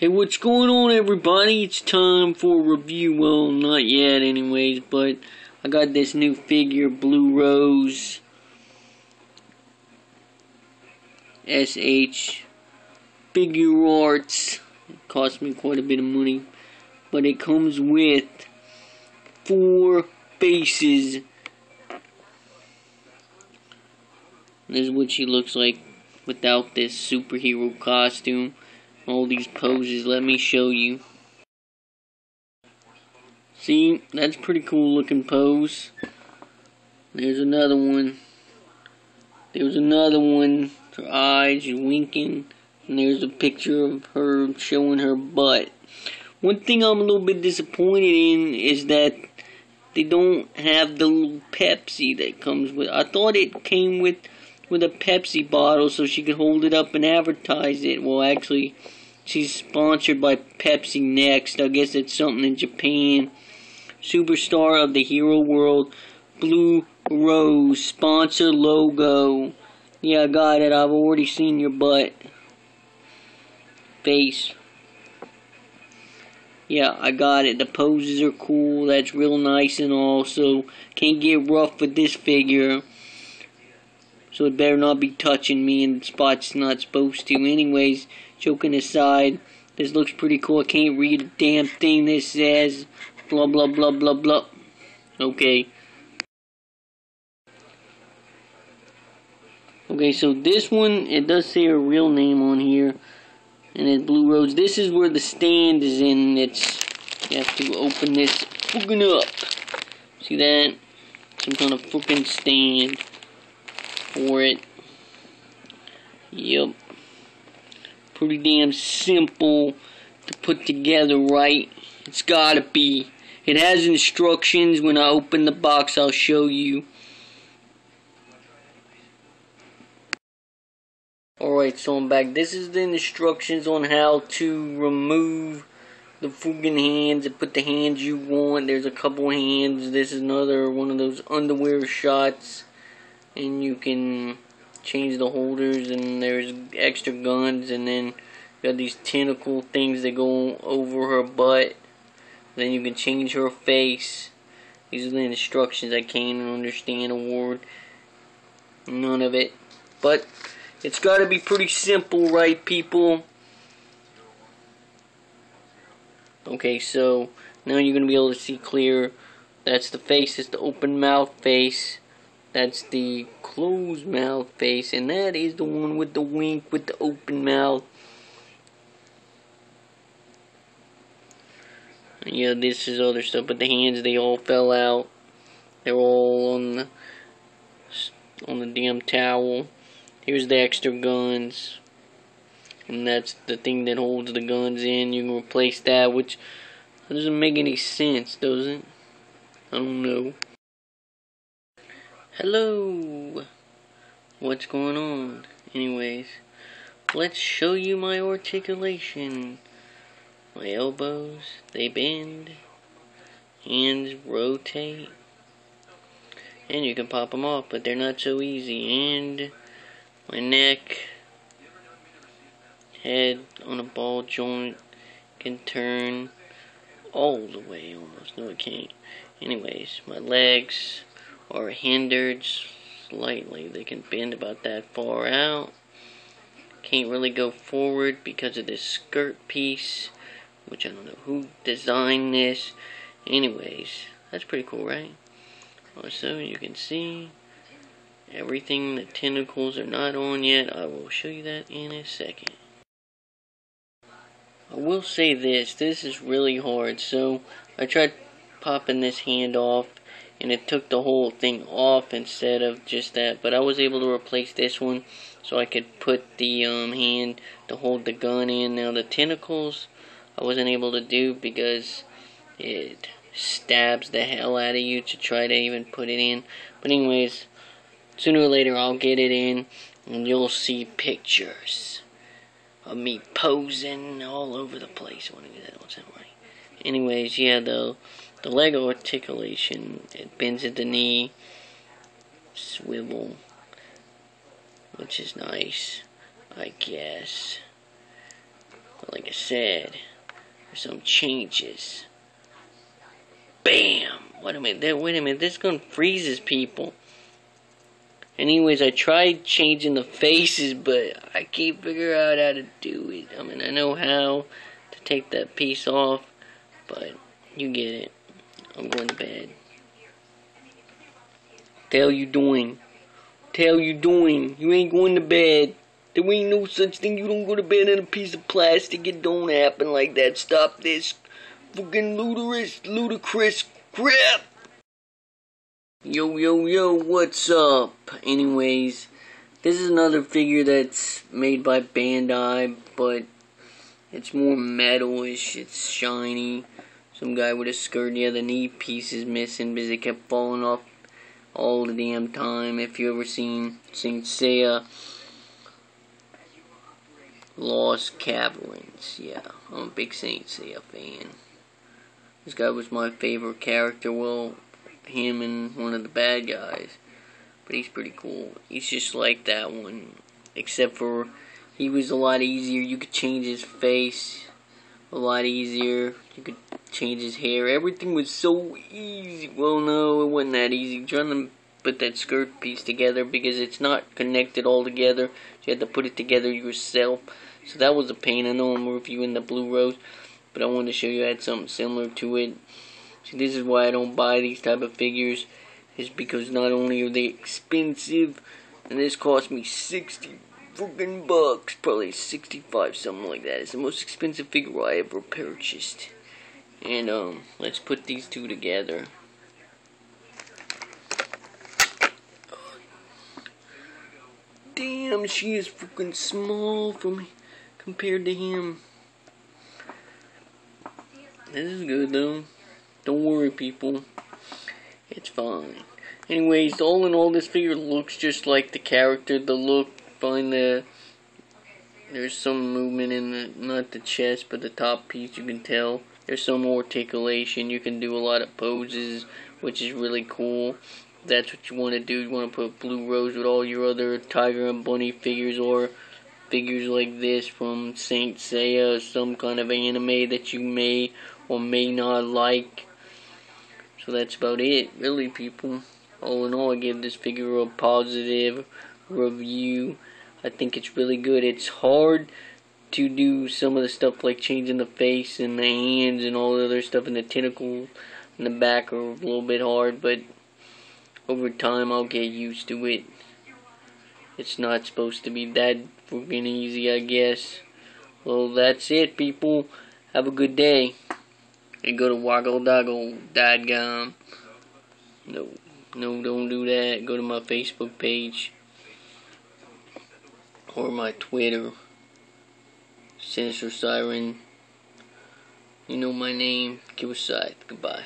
Hey, what's going on, everybody? It's time for review. Well, not yet, anyways, but I got this new figure, Blue Rose SH Figuarts. It cost me quite a bit of money, but it comes with four faces. This is what she looks like without this superhero costume all these poses. Let me show you. See, that's pretty cool looking pose. There's another one. There's another one. Her eyes, she's winking. And there's a picture of her showing her butt. One thing I'm a little bit disappointed in is that they don't have the little Pepsi that comes with. I thought it came with with a Pepsi bottle so she could hold it up and advertise it. Well, actually, She's sponsored by Pepsi Next. I guess it's something in Japan. Superstar of the Hero World. Blue Rose. Sponsor logo. Yeah, I got it. I've already seen your butt. Face. Yeah, I got it. The poses are cool. That's real nice and all. So, can't get rough with this figure. So it better not be touching me in spots not supposed to. Anyways, joking aside, this looks pretty cool. I can't read a damn thing this says. Blah, blah, blah, blah, blah. Okay. Okay, so this one, it does say a real name on here. And it's Blue Rose. This is where the stand is in. It's, you have to open this fucking up. See that? Some kind of fucking stand for it. Yep. Pretty damn simple to put together, right? It's gotta be. It has instructions. When I open the box, I'll show you. Alright, so I'm back. This is the instructions on how to remove the fucking hands and put the hands you want. There's a couple hands. This is another one of those underwear shots and you can change the holders and there's extra guns and then got these tentacle things that go over her butt. Then you can change her face. These are the instructions. I can't understand a word. None of it. But it's got to be pretty simple right people? Okay so now you're going to be able to see clear. That's the face. It's the open mouth face that's the closed mouth face, and that is the one with the wink with the open mouth. Yeah, this is other stuff, but the hands they all fell out. They're all on the on the damn towel. Here's the extra guns. And that's the thing that holds the guns in. You can replace that, which doesn't make any sense, does it? I don't know. Hello! What's going on? Anyways, let's show you my articulation. My elbows, they bend. Hands rotate. And you can pop them off, but they're not so easy. And my neck, head on a ball joint can turn all the way almost. No, it can't. Anyways, my legs are hindered slightly. They can bend about that far out. Can't really go forward because of this skirt piece, which I don't know who designed this. Anyways, that's pretty cool, right? Also, you can see everything the tentacles are not on yet. I will show you that in a second. I will say this, this is really hard. So, I tried popping this hand off and it took the whole thing off instead of just that. But I was able to replace this one so I could put the um, hand to hold the gun in. Now the tentacles I wasn't able to do because it stabs the hell out of you to try to even put it in. But anyways sooner or later I'll get it in and you'll see pictures of me posing all over the place anyways yeah though the leg articulation, it bends at the knee, swivel, which is nice, I guess. Like I said, there's some changes. Bam! Wait a minute, wait a minute, this gun freezes people. Anyways, I tried changing the faces, but I can't figure out how to do it. I mean, I know how to take that piece off, but you get it. I'm going to bed. Tell you doing? Tell you doing? You ain't going to bed. There ain't no such thing. You don't go to bed in a piece of plastic. It don't happen like that. Stop this fucking ludicrous, ludicrous crap. Yo, yo, yo, what's up? Anyways, this is another figure that's made by Bandai, but it's more metalish, it's shiny. Some guy with a skirt, the knee piece is missing because it kept falling off all the damn time. If you ever seen Saint Seiya Lost Canvas, yeah, I'm a big Saint Seiya fan. This guy was my favorite character, well, him and one of the bad guys. But he's pretty cool. He's just like that one. Except for he was a lot easier. You could change his face a lot easier. You could change his hair. Everything was so easy. Well, no, it wasn't that easy. Trying to put that skirt piece together because it's not connected all together. You had to put it together yourself. So that was a pain. I know I'm reviewing the Blue Rose, but I wanted to show you I had something similar to it. See, this is why I don't buy these type of figures. Is because not only are they expensive, and this cost me 60 fucking bucks, probably 65, something like that. It's the most expensive figure I ever purchased. And, um, let's put these two together. Damn, she is freaking small me compared to him. This is good, though. Don't worry, people. It's fine. Anyways, all in all, this figure looks just like the character. The look, find the... There's some movement in the, not the chest, but the top piece, you can tell. There's some articulation. You can do a lot of poses, which is really cool. That's what you want to do. You want to put Blue Rose with all your other Tiger and Bunny figures, or figures like this from Saint Seiya, some kind of anime that you may or may not like. So that's about it, really, people. All in all, I give this figure a positive review. I think it's really good. It's hard to do some of the stuff like changing the face and the hands and all the other stuff and the tentacles in the back are a little bit hard, but over time I'll get used to it. It's not supposed to be that freaking easy, I guess. Well, that's it, people. Have a good day and go to Woggle Doggle dadgum. No, no, don't do that. Go to my Facebook page or my Twitter. Sinister Siren. You know my name. Give a side. Goodbye.